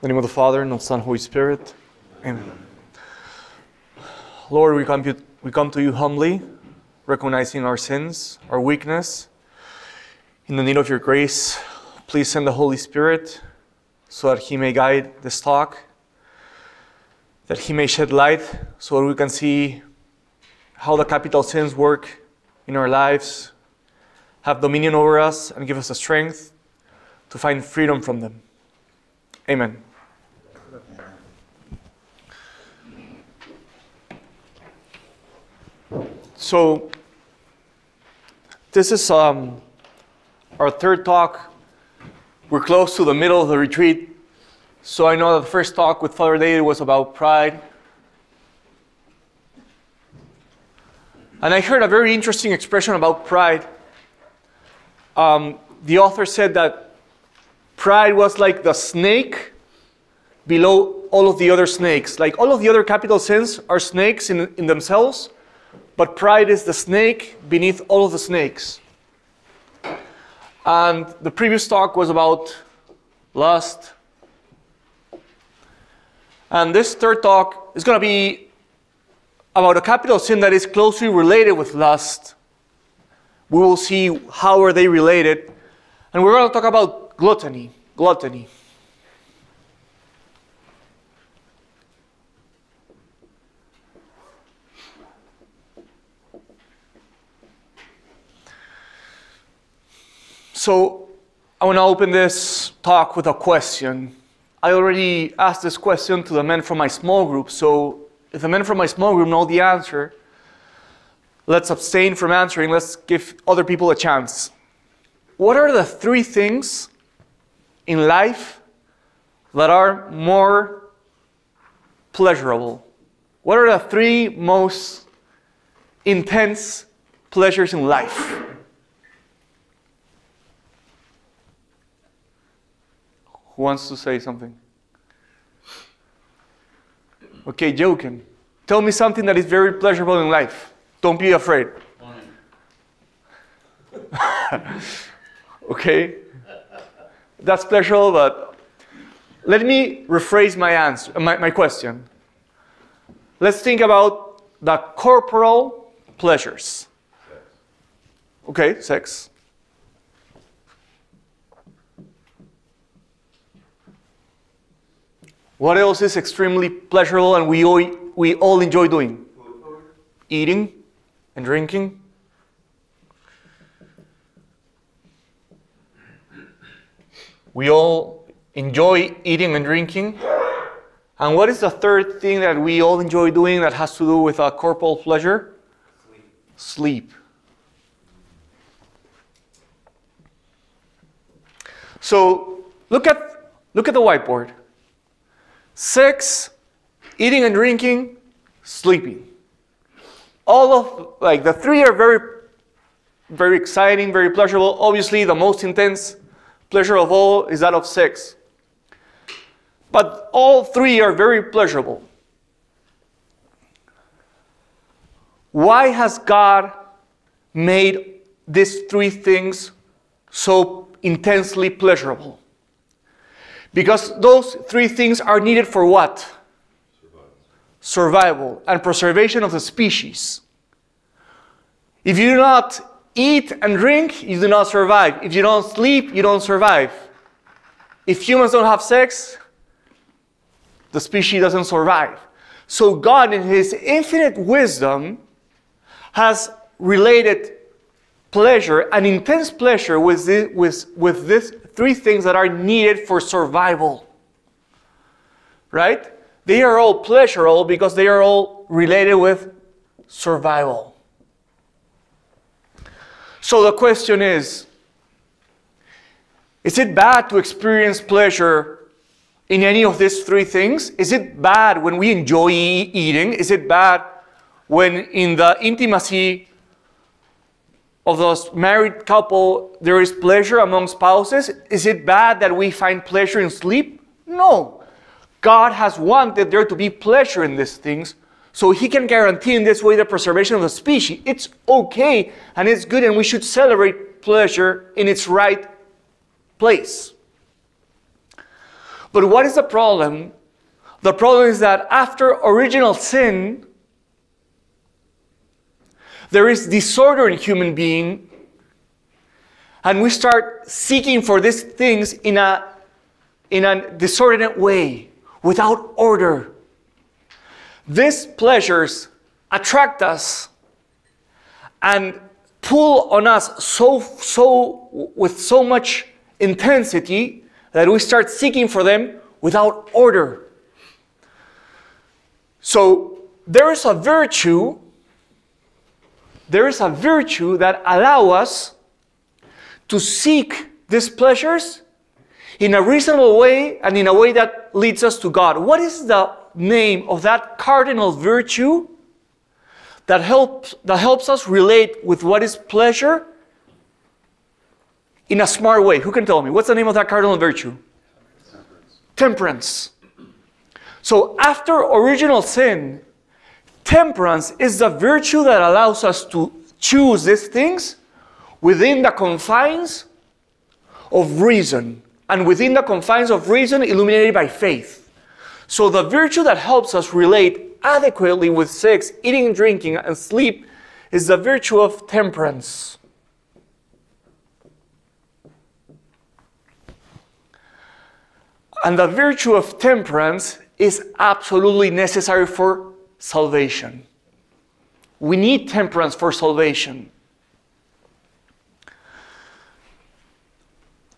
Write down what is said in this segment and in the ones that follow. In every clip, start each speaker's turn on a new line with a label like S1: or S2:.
S1: the name of the Father, and of the Son, Holy Spirit. Amen. Lord, we come, to, we come to you humbly, recognizing our sins, our weakness, in the need of your grace. Please send the Holy Spirit so that He may guide this talk, that He may shed light so that we can see how the capital sins work in our lives, have dominion over us, and give us the strength to find freedom from them. Amen. So, this is um, our third talk. We're close to the middle of the retreat. So, I know the first talk with Father David was about pride. And I heard a very interesting expression about pride. Um, the author said that pride was like the snake below all of the other snakes. Like all of the other capital sins are snakes in, in themselves, but pride is the snake beneath all of the snakes. And the previous talk was about lust. And this third talk is going to be about a capital sin that is closely related with lust. We will see how are they related. And we're going to talk about gluttony. Gluttony. So I want to open this talk with a question. I already asked this question to the men from my small group, so if the men from my small group know the answer, let's abstain from answering. Let's give other people a chance. What are the three things in life that are more pleasurable? What are the three most intense pleasures in life? Who wants to say something? Okay, Jochen. Tell me something that is very pleasurable in life. Don't be afraid. okay? That's pleasurable, but let me rephrase my answer, my, my question. Let's think about the corporal pleasures. Okay, sex. What else is extremely pleasurable and we all, we all enjoy doing? Eating and drinking. We all enjoy eating and drinking. And what is the third thing that we all enjoy doing that has to do with a corporal pleasure? Sleep. Sleep. So look at, look at the whiteboard. Sex, eating and drinking, sleeping. All of, like, the three are very, very exciting, very pleasurable. Obviously, the most intense pleasure of all is that of sex. But all three are very pleasurable. Why has God made these three things so intensely pleasurable? Because those three things are needed for what? Survival. Survival and preservation of the species. If you do not eat and drink, you do not survive. If you don't sleep, you don't survive. If humans don't have sex, the species doesn't survive. So God, in His infinite wisdom, has related pleasure, an intense pleasure, with with, with this three things that are needed for survival. Right? They are all pleasurable because they are all related with survival. So the question is Is it bad to experience pleasure in any of these three things? Is it bad when we enjoy eating? Is it bad when in the intimacy of those married couple, there is pleasure among spouses. Is it bad that we find pleasure in sleep? No. God has wanted there to be pleasure in these things, so He can guarantee in this way the preservation of the species. It's okay and it's good, and we should celebrate pleasure in its right place. But what is the problem? The problem is that after original sin, there is disorder in human being, and we start seeking for these things in a, in a disordered way, without order. These pleasures attract us and pull on us so, so, with so much intensity that we start seeking for them without order. So there is a virtue, there is a virtue that allow us to seek these pleasures in a reasonable way and in a way that leads us to God. What is the name of that cardinal virtue that helps, that helps us relate with what is pleasure in a smart way. Who can tell me? What's the name of that cardinal virtue? Temperance. temperance. So after original sin, temperance is the virtue that allows us to choose these things within the confines of reason and within the confines of reason illuminated by faith. So the virtue that helps us relate adequately with sex, eating, drinking, and sleep is the virtue of temperance. And the virtue of temperance is absolutely necessary for salvation. We need temperance for salvation.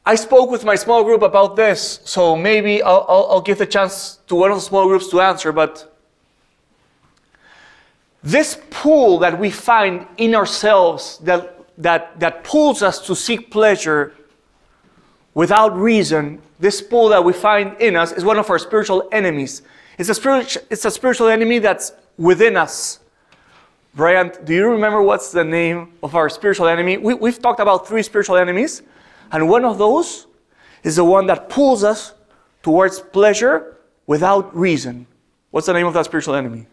S1: I spoke with my small group about this, so maybe I'll, I'll, I'll give the chance to one of the small groups to answer, but this pull that we find in ourselves that, that, that pulls us to seek pleasure without reason, this pull that we find in us is one of our spiritual enemies. It's a, spiritual, it's a spiritual enemy that's within us. Brian, do you remember what's the name of our spiritual enemy? We, we've talked about three spiritual enemies, and one of those is the one that pulls us towards pleasure without reason. What's the name of that spiritual enemy?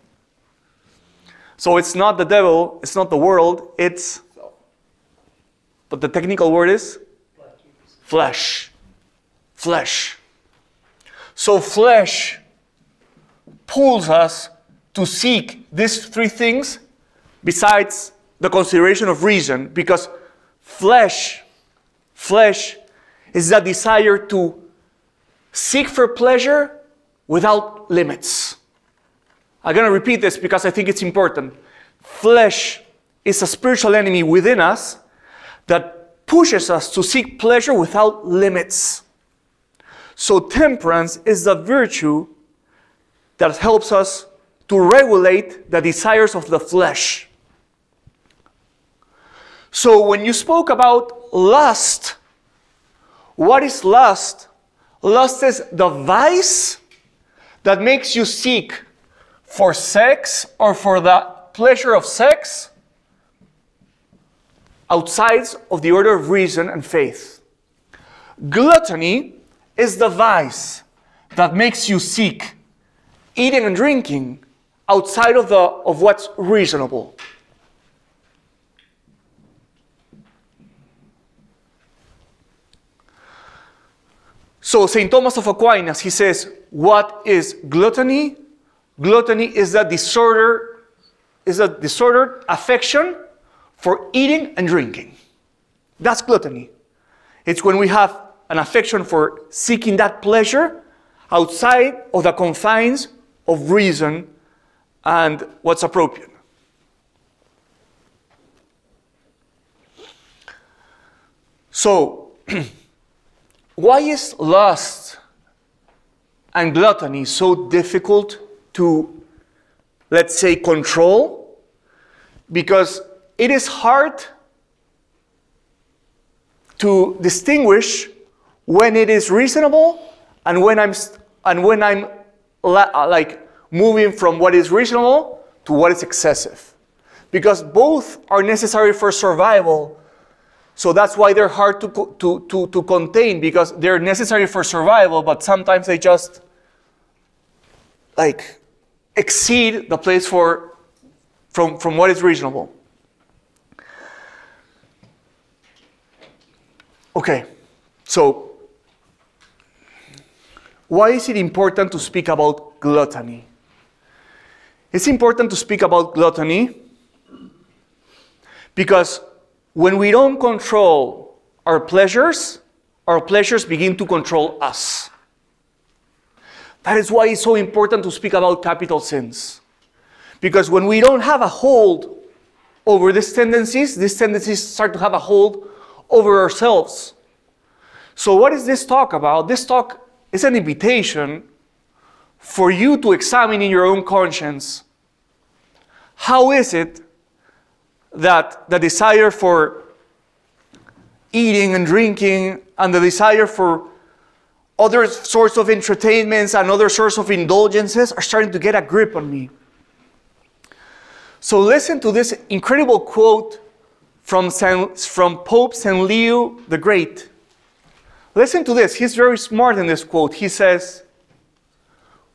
S1: So it's not the devil, it's not the world, it's. But the technical word is? Flesh. Flesh. So flesh pulls us to seek these three things besides the consideration of reason because flesh flesh is the desire to seek for pleasure without limits I'm going to repeat this because I think it's important. Flesh is a spiritual enemy within us that pushes us to seek pleasure without limits. So, temperance is the virtue that helps us to regulate the desires of the flesh. So, when you spoke about lust, what is lust? Lust is the vice that makes you seek for sex or for the pleasure of sex outside of the order of reason and faith. Gluttony is the vice that makes you seek eating and drinking outside of, the, of what's reasonable. So, St. Thomas of Aquinas, he says, What is gluttony? Gluttony is a disorder, is a disordered affection for eating and drinking. That's gluttony. It's when we have an affection for seeking that pleasure outside of the confines of reason and what's appropriate. So, why is lust and gluttony so difficult to, let's say, control because it is hard to distinguish when it is reasonable and when I'm and when I'm Uh, like moving from what is reasonable to what is excessive because both are necessary for survival so that's why they're hard to, to, to, to contain because they're necessary for survival but sometimes they just like exceed the place for from, from what is reasonable. Okay, so why is it important to speak about gluttony? It's important to speak about gluttony because when we don't control our pleasures, our pleasures begin to control us. That is why it's so important to speak about capital sins. Because when we don't have a hold over these tendencies, these tendencies start to have a hold over ourselves. So, what is this talk about? This talk is an invitation for you to examine in your own conscience how is it that the desire for eating and drinking and the desire for other sorts of entertainments and other sorts of indulgences are starting to get a grip on me. So listen to this incredible quote from, from Pope St. Leo the Great. Listen to this. He's very smart in this quote. He says,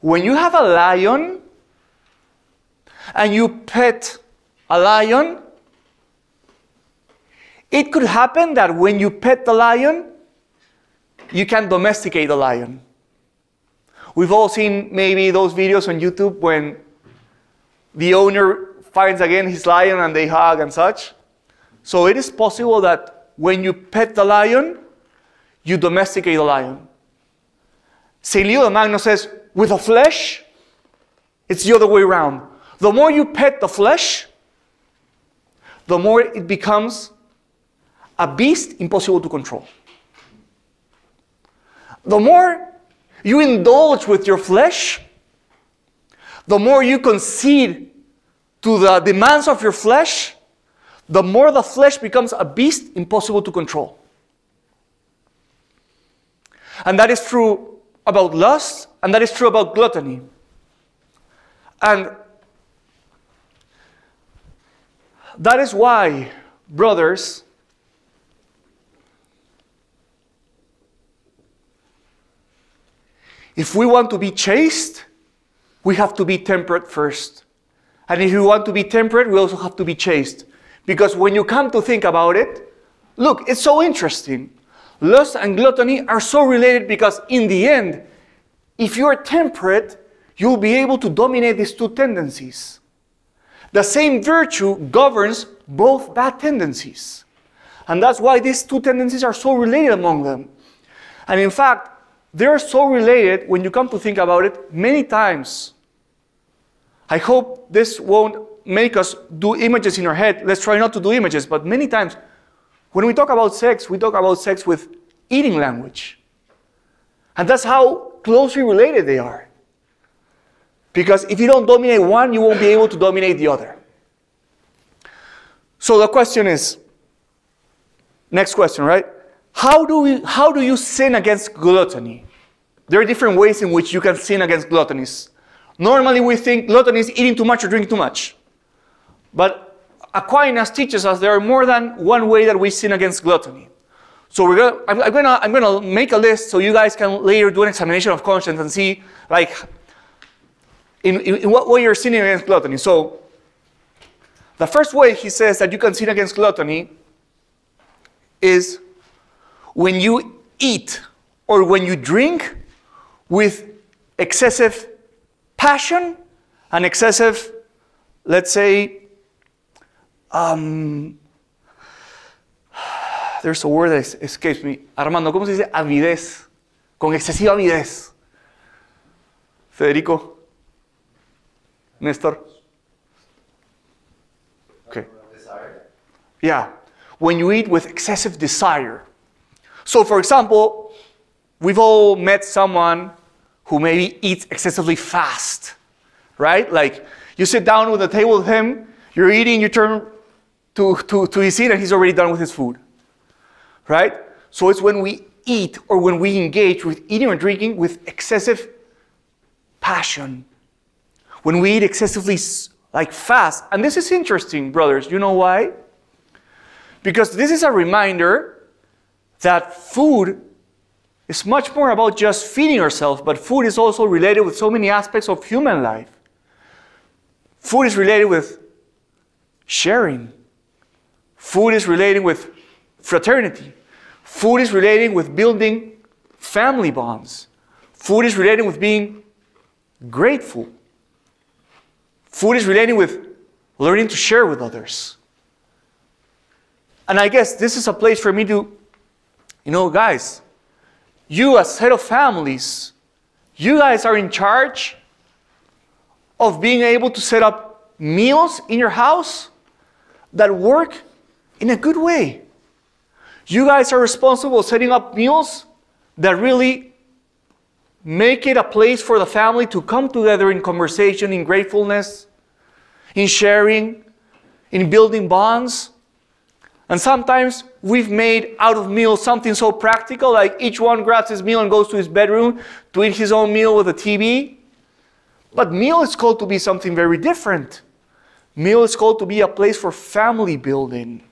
S1: When you have a lion and you pet a lion, it could happen that when you pet the lion, you can domesticate the lion. We've all seen maybe those videos on YouTube when the owner finds again his lion and they hug and such. So it is possible that when you pet the lion, you domesticate the lion. St. Leo the Magno says, with the flesh, it's the other way around. The more you pet the flesh, the more it becomes a beast impossible to control. The more you indulge with your flesh, the more you concede to the demands of your flesh, the more the flesh becomes a beast impossible to control. And that is true about lust, and that is true about gluttony. And that is why, brothers, if we want to be chaste, we have to be temperate first. And if we want to be temperate, we also have to be chaste. Because when you come to think about it, look, it's so interesting. Lust and gluttony are so related because, in the end, if you're temperate, you'll be able to dominate these two tendencies. The same virtue governs both bad tendencies. And that's why these two tendencies are so related among them. And in fact, they're so related when you come to think about it many times. I hope this won't make us do images in our head. Let's try not to do images, but many times when we talk about sex, we talk about sex with eating language. And that's how closely related they are. Because if you don't dominate one, you won't be able to dominate the other. So the question is next question, right? How do, we, how do you sin against gluttony? There are different ways in which you can sin against gluttony. Normally, we think gluttony is eating too much or drinking too much. But Aquinas teaches us there are more than one way that we sin against gluttony. So we're gonna, I'm, I'm, gonna, I'm gonna make a list so you guys can later do an examination of conscience and see like in, in, in what way you're sinning against gluttony. So the first way he says that you can sin against gluttony is when you eat or when you drink with excessive passion and excessive, let's say, um, there's a word that escapes me. Armando, ¿cómo se dice avidez? Con excesiva avidez. Federico. Nestor. Okay. Yeah. When you eat with excessive desire. So, for example, we've all met someone who maybe eats excessively fast, right? Like you sit down with the table with him, you're eating, you turn to, to, to his seat, he's already done with his food, right? So it's when we eat or when we engage with eating or drinking with excessive passion, when we eat excessively like fast. And this is interesting, brothers. You know why? Because this is a reminder that food is much more about just feeding ourselves, but food is also related with so many aspects of human life. Food is related with sharing. Food is related with fraternity. Food is related with building family bonds. Food is related with being grateful. Food is related with learning to share with others. And I guess this is a place for me to, you know, guys, you as head of families, you guys are in charge of being able to set up meals in your house that work in a good way. You guys are responsible setting up meals that really make it a place for the family to come together in conversation, in gratefulness, in sharing, in building bonds. And sometimes we've made out of meals something so practical, like each one grabs his meal and goes to his bedroom to eat his own meal with a TV. But meal is called to be something very different. Meal is called to be a place for family building.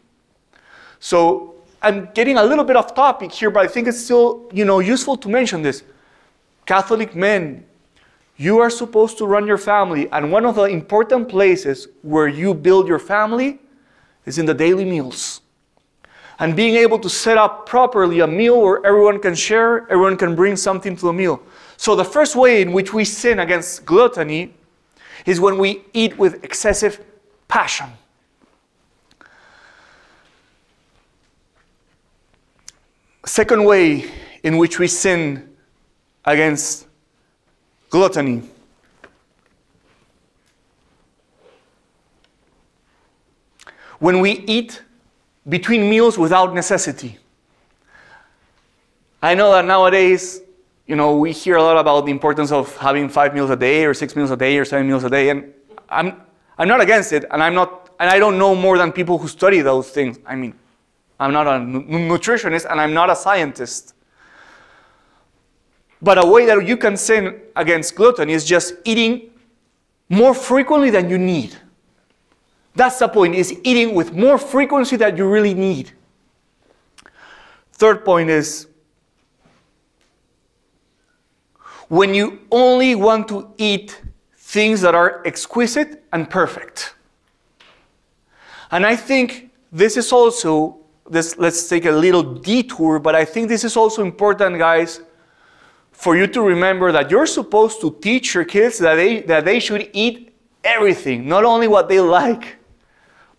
S1: So I'm getting a little bit off topic here, but I think it's still, you know, useful to mention this. Catholic men, you are supposed to run your family, and one of the important places where you build your family is in the daily meals. And being able to set up properly a meal where everyone can share, everyone can bring something to the meal. So, the first way in which we sin against gluttony is when we eat with excessive passion. Second way in which we sin against gluttony when we eat between meals without necessity. I know that nowadays you know, we hear a lot about the importance of having five meals a day or six meals a day or seven meals a day, and I'm, I'm not against it, and I'm not, and I don't know more than people who study those things. I mean, I'm not a nutritionist and I'm not a scientist. But a way that you can sin against gluttony is just eating more frequently than you need. That's the point, is eating with more frequency than you really need. Third point is when you only want to eat things that are exquisite and perfect. And I think this is also this let's take a little detour, but I think this is also important guys for you to remember that you're supposed to teach your kids that they that they should eat everything, not only what they like,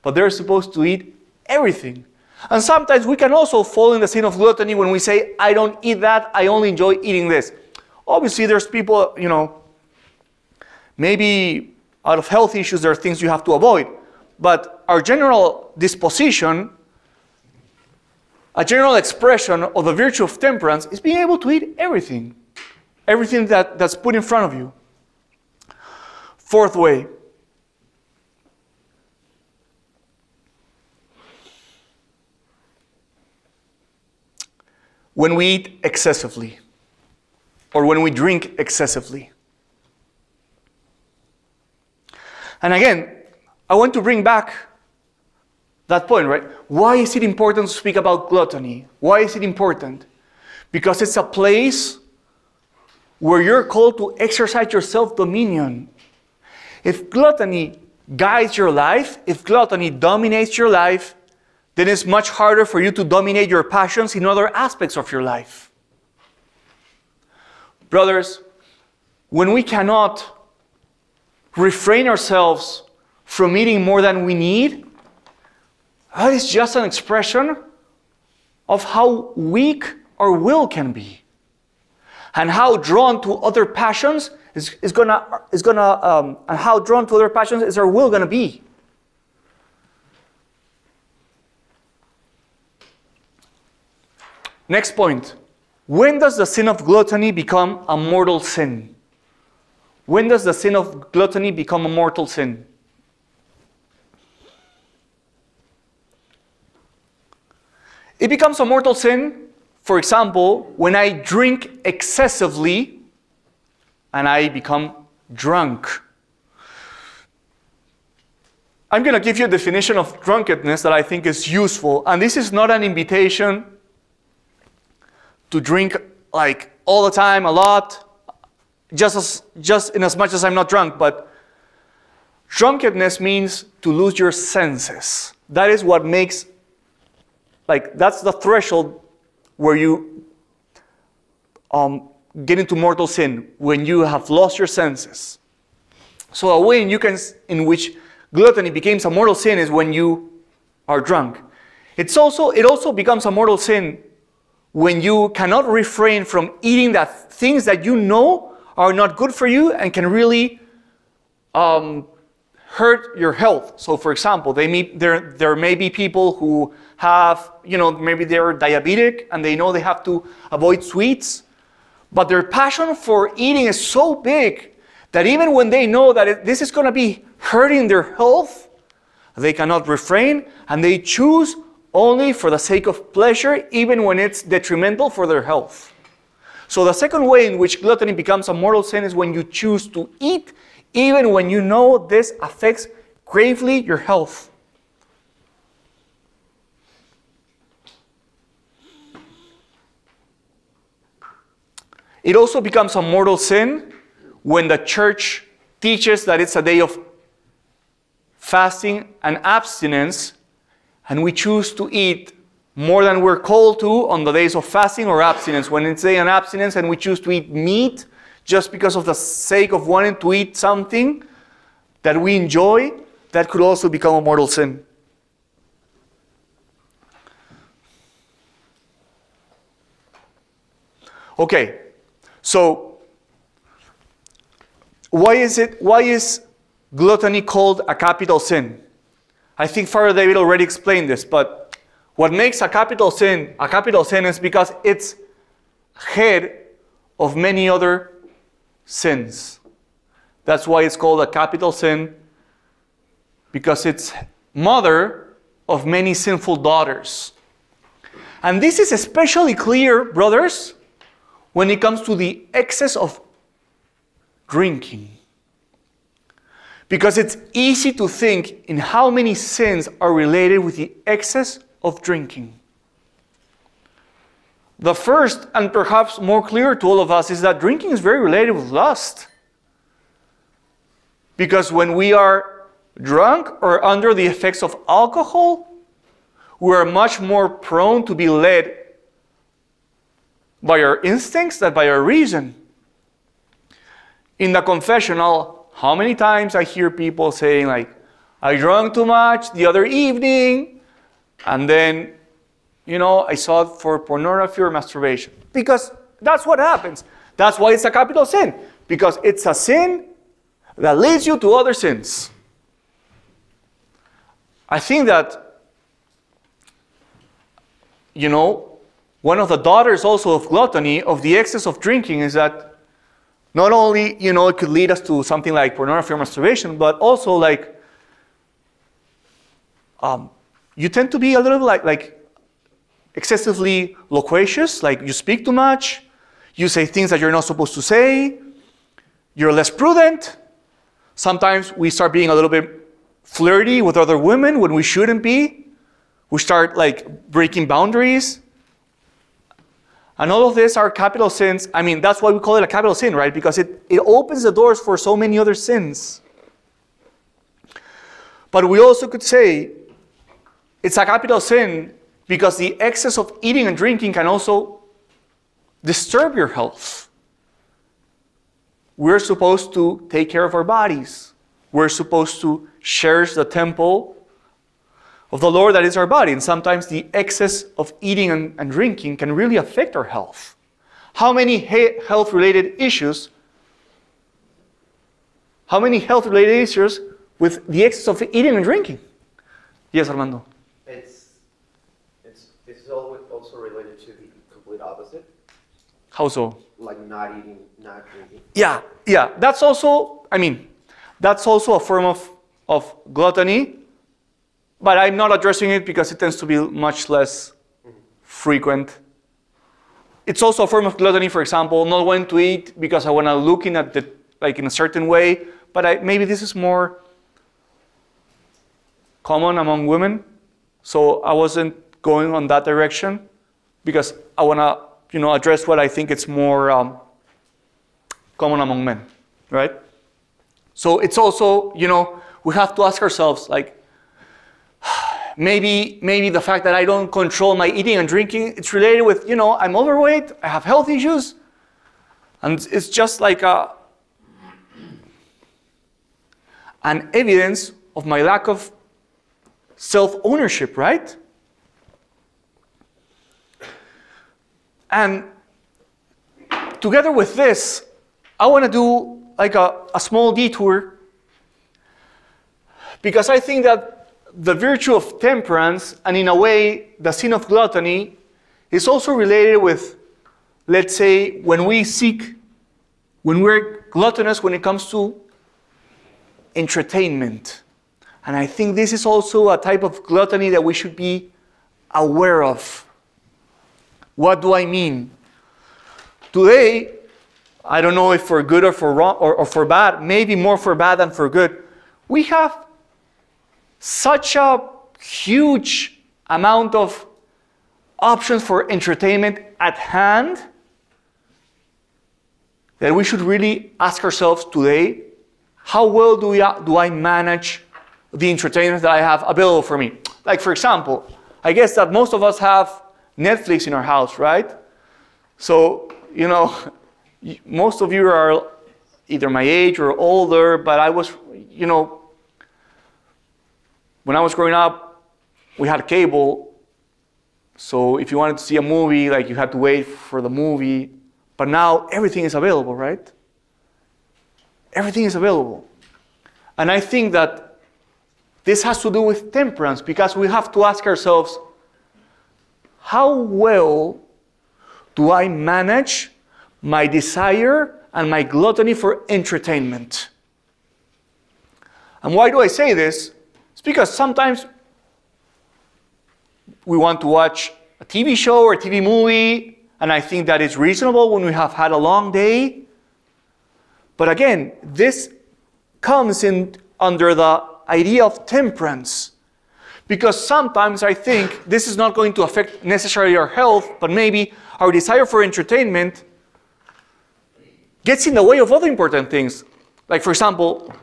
S1: but they're supposed to eat everything. And sometimes we can also fall in the sin of gluttony when we say, I don't eat that, I only enjoy eating this. Obviously, there's people, you know, maybe out of health issues, there are things you have to avoid. But our general disposition, a general expression of the virtue of temperance, is being able to eat everything, everything that, that's put in front of you. Fourth way, when we eat excessively or when we drink excessively. And again, I want to bring back that point, right? Why is it important to speak about gluttony? Why is it important? Because it's a place where you're called to exercise your self dominion. If gluttony guides your life, if gluttony dominates your life, then it's much harder for you to dominate your passions in other aspects of your life. Brothers, when we cannot refrain ourselves from eating more than we need, that is just an expression of how weak our will can be and how drawn to other passions is, is gonna is gonna um, and how drawn to other passions is our will gonna be next point when does the sin of gluttony become a mortal sin? When does the sin of gluttony become a mortal sin? It becomes a mortal sin, for example, when I drink excessively and I become drunk. I'm going to give you a definition of drunkenness that I think is useful. And this is not an invitation to drink like all the time, a lot, just as just in as much as I'm not drunk, but drunkenness means to lose your senses. That is what makes like that's the threshold where you um, get into mortal sin when you have lost your senses. So a way in, you can, in which gluttony becomes a mortal sin is when you are drunk. It's also, it also becomes a mortal sin when you cannot refrain from eating that things that you know are not good for you and can really um, hurt your health. So, for example, they may, there, there may be people who have, you know, maybe they're diabetic and they know they have to avoid sweets, but their passion for eating is so big that even when they know that it, this is going to be hurting their health, they cannot refrain and they choose only for the sake of pleasure, even when it's detrimental for their health. So, the second way in which gluttony becomes a mortal sin is when you choose to eat, even when you know this affects gravely your health. It also becomes a mortal sin when the church teaches that it's a day of fasting and abstinence, and we choose to eat more than we're called to on the days of fasting or abstinence. When it's a day of abstinence and we choose to eat meat just because of the sake of wanting to eat something that we enjoy, that could also become a mortal sin. Okay, so why is it why is gluttony called a capital sin? I think Father David already explained this, but what makes a capital sin a capital sin is because it's head of many other sins. That's why it's called a capital sin because it's mother of many sinful daughters. And this is especially clear, brothers, when it comes to the excess of drinking. Because it's easy to think in how many sins are related with the excess of drinking. The first, and perhaps more clear to all of us, is that drinking is very related with lust. Because when we are drunk or under the effects of alcohol, we are much more prone to be led by our instincts than by our reason. In the confessional, how many times I hear people saying, like, I drank too much the other evening, and then, you know, I saw it for pornography or masturbation. Because that's what happens. That's why it's a capital sin. Because it's a sin that leads you to other sins. I think that, you know, one of the daughters also of gluttony, of the excess of drinking, is that not only, you know, it could lead us to something like pornography or masturbation, but also like um, you tend to be a little like, like excessively loquacious, like you speak too much, you say things that you're not supposed to say, you're less prudent. Sometimes we start being a little bit flirty with other women when we shouldn't be. We start like breaking boundaries. And all of these are capital sins. I mean, that's why we call it a capital sin, right? Because it, it opens the doors for so many other sins. But we also could say it's a capital sin because the excess of eating and drinking can also disturb your health. We're supposed to take care of our bodies. We're supposed to cherish the temple of the Lord that is our body. And sometimes the excess of eating and, and drinking can really affect our health. How many health related issues? How many health related issues with the excess of eating and drinking? Yes, Armando.
S2: It's it's it's also related to opposite.
S1: How so?
S2: Like not eating, not drinking.
S1: Yeah, yeah. That's also. I mean, that's also a form of of gluttony but I'm not addressing it because it tends to be much less frequent. It's also a form of gluttony, for example, not wanting to eat because I want to look in at the like in a certain way, but I, maybe this is more common among women. So I wasn't going on that direction because I want to, you know, address what I think it's more um, common among men, right? So it's also, you know, we have to ask ourselves, like, maybe maybe the fact that I don't control my eating and drinking, it's related with, you know, I'm overweight, I have health issues. And it's just like a, an evidence of my lack of self ownership, right? And together with this, I want to do like a, a small detour because I think that the virtue of temperance, and in a way, the sin of gluttony, is also related with, let's say, when we seek, when we're gluttonous when it comes to entertainment. And I think this is also a type of gluttony that we should be aware of. What do I mean? Today, I don't know if for good or for wrong or, or for bad, maybe more for bad than for good. We have such a huge amount of options for entertainment at hand that we should really ask ourselves today how well do, we, do I manage the entertainment that I have available for me? Like, for example, I guess that most of us have Netflix in our house, right? So, you know, most of you are either my age or older, but I was, you know, when I was growing up, we had cable. So if you wanted to see a movie, like you had to wait for the movie. But now everything is available, right? Everything is available. And I think that this has to do with temperance because we have to ask ourselves how well do I manage my desire and my gluttony for entertainment? And why do I say this? It's because sometimes we want to watch a TV show or a TV movie, and I think that is reasonable when we have had a long day. But again, this comes in under the idea of temperance. Because sometimes I think this is not going to affect necessarily our health, but maybe our desire for entertainment gets in the way of other important things. Like, for example,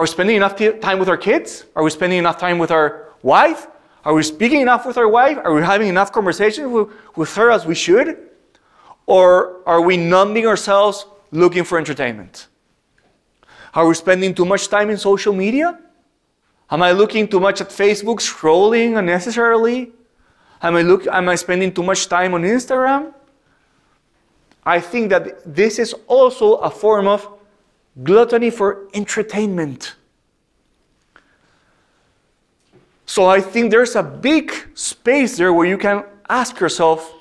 S1: are we spending enough time with our kids? Are we spending enough time with our wife? Are we speaking enough with our wife? Are we having enough conversations with, her as we should? Or are we numbing ourselves looking for entertainment? Are we spending too much time in social media? Am I looking too much at Facebook, scrolling unnecessarily? Am I, look, am I spending too much time on Instagram? I think that this is also a form of gluttony for entertainment. So I think there's a big space there where you can ask yourself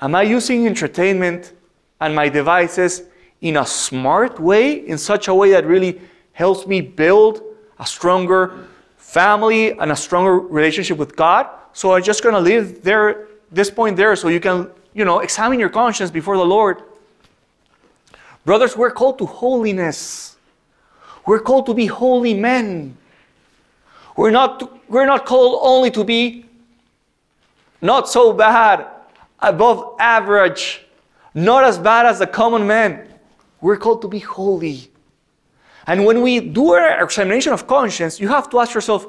S1: Am I using entertainment and my devices in a smart way, in such a way that really helps me build a stronger family and a stronger relationship with God? So I'm just going to leave there, this point there, so you can, you know, examine your conscience before the Lord Brothers, we're called to holiness. We're called to be holy men. We're not, we're not called only to be not so bad, above average, not as bad as the common man. We're called to be holy. And when we do our examination of conscience, you have to ask yourself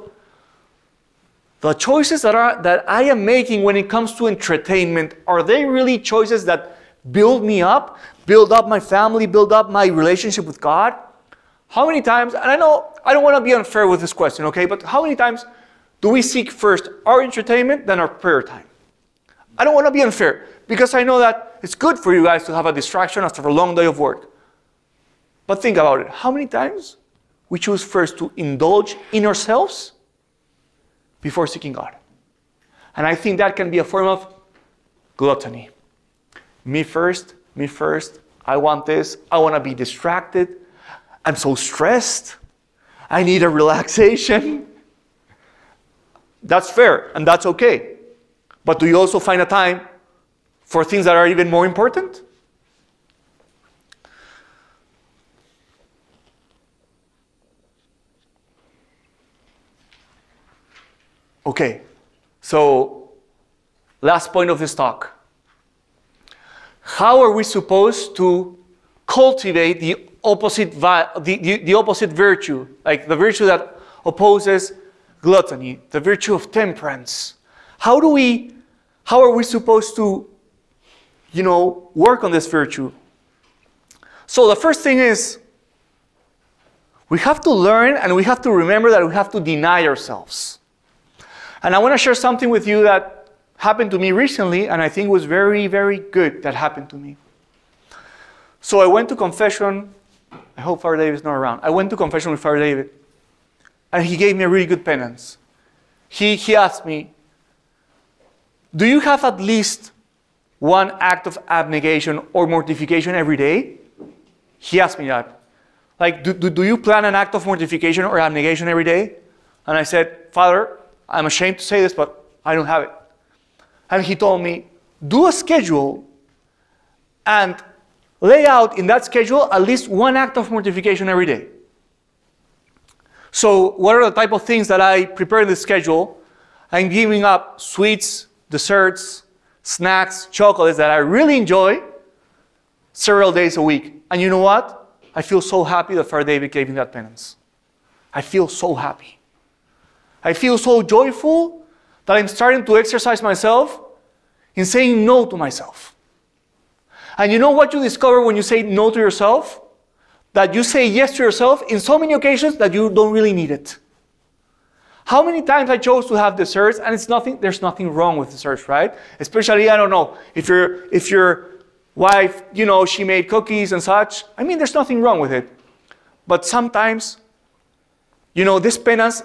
S1: the choices that, are, that I am making when it comes to entertainment, are they really choices that build me up, build up my family, build up my relationship with God? How many times, and I know I don't want to be unfair with this question, okay, but how many times do we seek first our entertainment, then our prayer time? I don't want to be unfair because I know that it's good for you guys to have a distraction after a long day of work. But think about it. How many times we choose first to indulge in ourselves before seeking God? And I think that can be a form of gluttony. Me first, me first. I want this. I want to be distracted. I'm so stressed. I need a relaxation. That's fair and that's okay. But do you also find a time for things that are even more important? Okay, so last point of this talk how are we supposed to cultivate the opposite, the, the, the opposite virtue, like the virtue that opposes gluttony, the virtue of temperance? How do we, how are we supposed to, you know, work on this virtue? So the first thing is we have to learn and we have to remember that we have to deny ourselves. And I want to share something with you that happened to me recently and I think was very, very good that happened to me. So I went to confession. I hope Father David is not around. I went to confession with Father David and he gave me a really good penance. He, he asked me, Do you have at least one act of abnegation or mortification every day? He asked me that. Like, do, do, do you plan an act of mortification or abnegation every day? And I said, Father, I'm ashamed to say this, but I don't have it. And he told me, do a schedule and lay out in that schedule at least one act of mortification every day. So, what are the type of things that I prepare in the schedule? I'm giving up sweets, desserts, snacks, chocolates that I really enjoy several days a week. And you know what? I feel so happy that David gave me that penance. I feel so happy. I feel so joyful that I'm starting to exercise myself in saying no to myself. And you know what you discover when you say no to yourself? That you say yes to yourself in so many occasions that you don't really need it. How many times I chose to have desserts and it's nothing, there's nothing wrong with desserts, right? Especially, I don't know, if you're, if you're wife, you know, she made cookies and such. I mean, there's nothing wrong with it. But sometimes, you know, this penance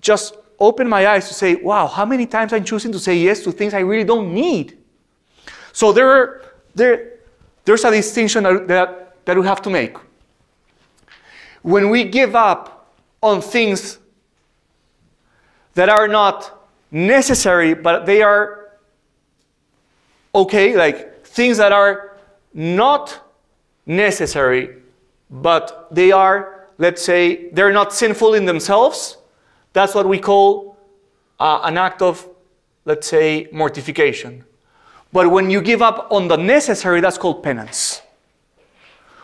S1: just opened my eyes to say, wow, how many times I'm choosing to say yes to things I really don't need. So there, there, there's a distinction that, that we have to make. When we give up on things that are not necessary, but they are okay, like things that are not necessary, but they are, let's say, they're not sinful in themselves. That's what we call uh, an act of, let's say, mortification. But when you give up on the necessary, that's called penance.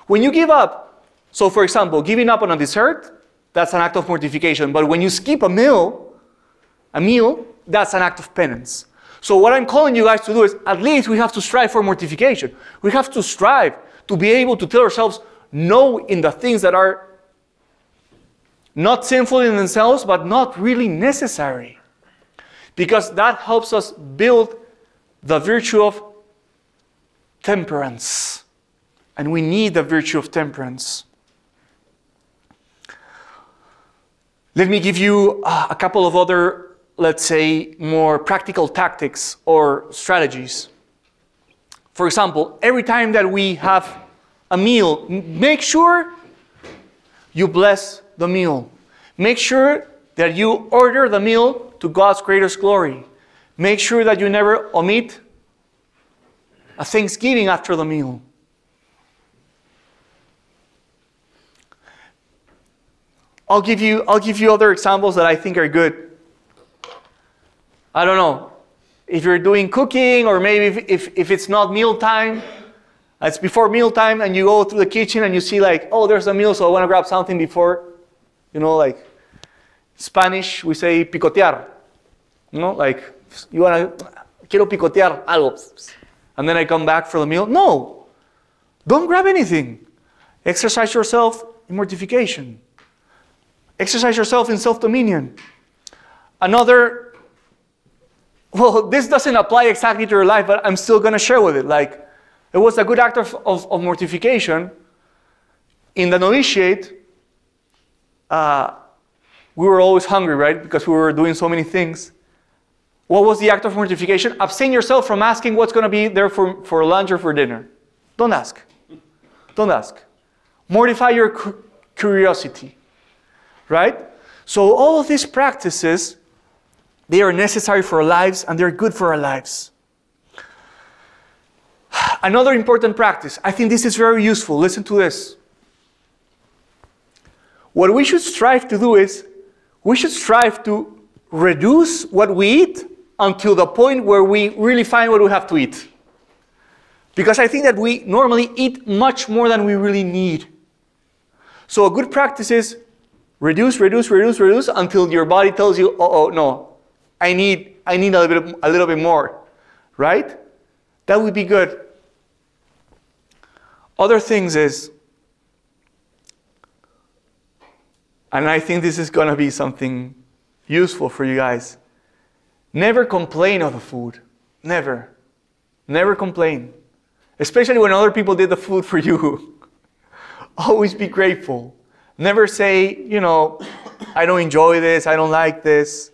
S1: When you give up, so for example, giving up on a dessert, that's an act of mortification. But when you skip a meal, a meal, that's an act of penance. So what I'm calling you guys to do is at least we have to strive for mortification. We have to strive to be able to tell ourselves no in the things that are not sinful in themselves, but not really necessary. Because that helps us build the virtue of temperance. And we need the virtue of temperance. Let me give you uh, a couple of other let's say, more practical tactics or strategies. For example, every time that we have a meal, make sure you bless the meal. Make sure that you order the meal to God's greatest glory. Make sure that you never omit a thanksgiving after the meal. I'll give you, I'll give you other examples that I think are good. I don't know, if you're doing cooking or maybe if, if, if it's not mealtime, it's before mealtime and you go through the kitchen and you see like, oh, there's a meal, so I want to grab something before, you know, like Spanish, we say picotear. You know, like you want to, quiero picotear algo. And then I come back for the meal. No, don't grab anything. Exercise yourself in mortification. Exercise yourself in self-dominion. Another well, this doesn't apply exactly to your life, but I'm still to share with it. Like, it was a good act of, of, of mortification. In the novitiate, uh, we were always hungry, right? Because we were doing so many things. What was the act of mortification? Abstain yourself from asking what's going to be there for, for lunch or for dinner. Don't ask. Don't ask. Mortify your curiosity, right? So, all of these practices they are necessary for our lives and they're good for our lives. Another important practice, I think this is very useful. Listen to this. What we should strive to do is we should strive to reduce what we eat until the point where we really find what we have to eat. Because I think that we normally eat much more than we really need. So a good practice is reduce, reduce, reduce, reduce until your body tells you, oh, oh, no, I need, I need a little, bit, a little bit more, right? That would be good. Other things is and I think this is going to be something useful for you guys. Never complain of the food. Never. Never complain. Especially when other people did the food for you. Always be grateful. Never say, you know, I don't enjoy this, I don't like this.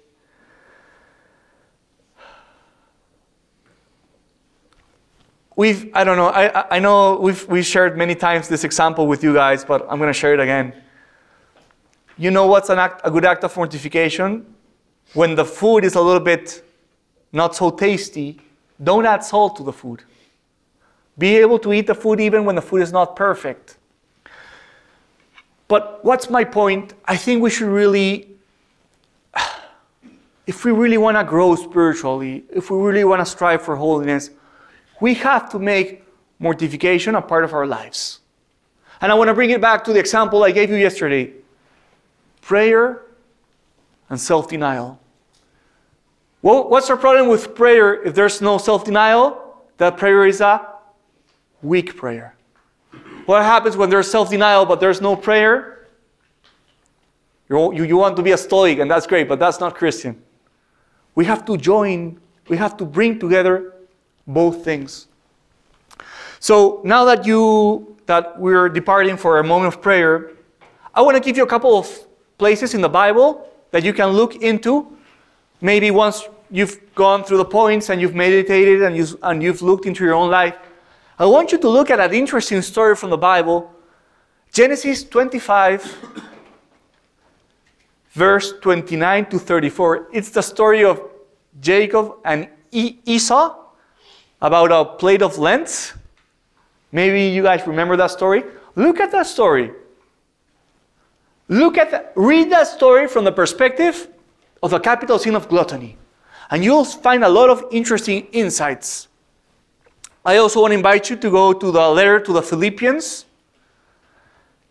S1: We've, I don't know, I, I know we've, we shared many times this example with you guys, but I'm going to share it again. You know what's an act, a good act of mortification? When the food is a little bit not so tasty, don't add salt to the food. Be able to eat the food even when the food is not perfect. But what's my point? I think we should really, if we really want to grow spiritually, if we really want to strive for holiness, we have to make mortification a part of our lives. And I want to bring it back to the example I gave you yesterday prayer and self denial. What's our problem with prayer if there's no self denial? That prayer is a weak prayer. What happens when there's self denial but there's no prayer? You, you, you want to be a stoic, and that's great, but that's not Christian. We have to join, we have to bring together both things. So now that you that we're departing for a moment of prayer, I want to give you a couple of places in the Bible that you can look into. Maybe once you've gone through the points and you've meditated and, you've, and you've looked into your own life, I want you to look at an interesting story from the Bible Genesis 25, verse 29 to 34. It's the story of Jacob and Esau about a plate of lentils. Maybe you guys remember that story. Look at that story. Look at read that story from the perspective of the capital sin of gluttony, and you'll find a lot of interesting insights. I also want to invite you to go to the letter to the Philippians,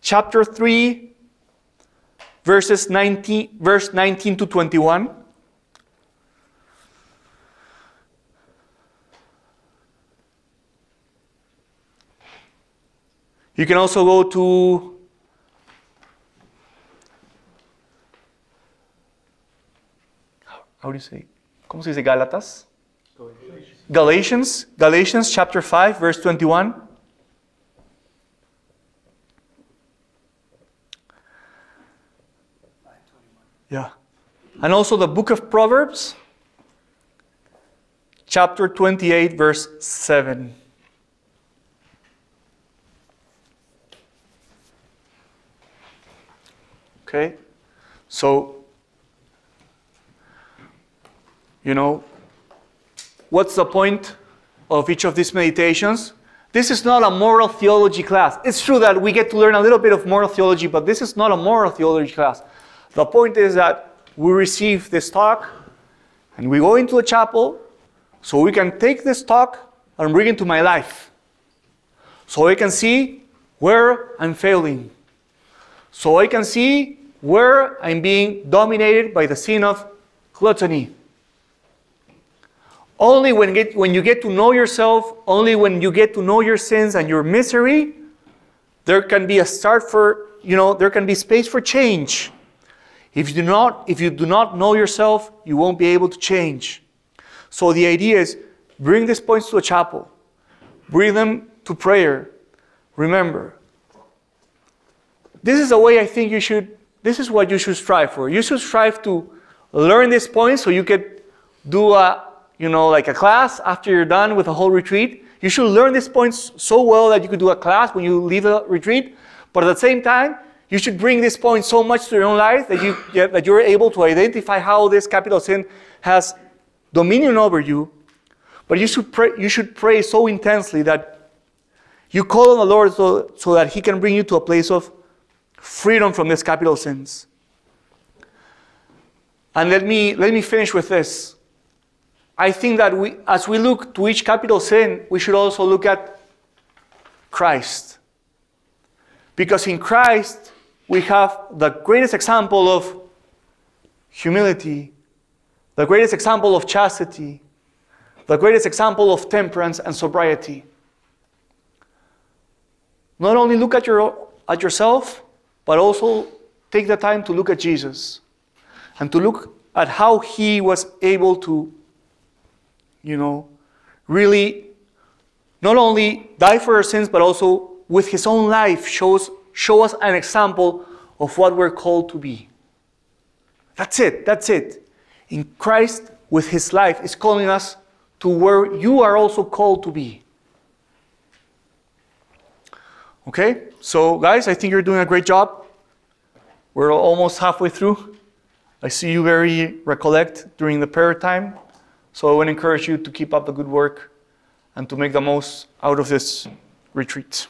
S1: chapter 3, verses 19, verse 19 to 21. You can also go to how do you say? ¿Cómo se dice Gálatas? Galatians, Galatians chapter 5, verse 21. Yeah. And also the book of Proverbs, chapter 28, verse 7. Okay? So, you know, what's the point of each of these meditations? This is not a moral theology class. It's true that we get to learn a little bit of moral theology, but this is not a moral theology class. The point is that we receive this talk and we go into a chapel so we can take this talk and bring it to my life. So I can see where I'm failing. So I can see where I'm being dominated by the sin of gluttony. Only when, get, when you get to know yourself, only when you get to know your sins and your misery, there can be a start for, you know, there can be space for change. If you do not, if you do not know yourself, you won't be able to change. So the idea is bring these points to a chapel, bring them to prayer. Remember, this is the way I think you should, this is what you should strive for. You should strive to learn these points so you could do a you know, like a class after you're done with a whole retreat. You should learn these points so well that you could do a class when you leave a retreat. But at the same time, you should bring these points so much to your own life that, you, that you're able to identify how this capital sin has dominion over you. But you should pray, you should pray so intensely that you call on the Lord so, so that He can bring you to a place of freedom from these capital sins. And let me, let me finish with this. I think that we, as we look to each capital sin, we should also look at Christ. Because in Christ, we have the greatest example of humility, the greatest example of chastity, the greatest example of temperance and sobriety. Not only look at, your, at yourself, but also take the time to look at Jesus and to look at how he was able to, you know, really not only die for our sins, but also with his own life shows, show us an example of what we're called to be. That's it, that's it. In Christ, with his life, is calling us to where you are also called to be. Okay, so guys, I think you're doing a great job. We're almost halfway through. I see you very recollect during the prayer time. So I would encourage you to keep up the good work and to make the most out of this retreat.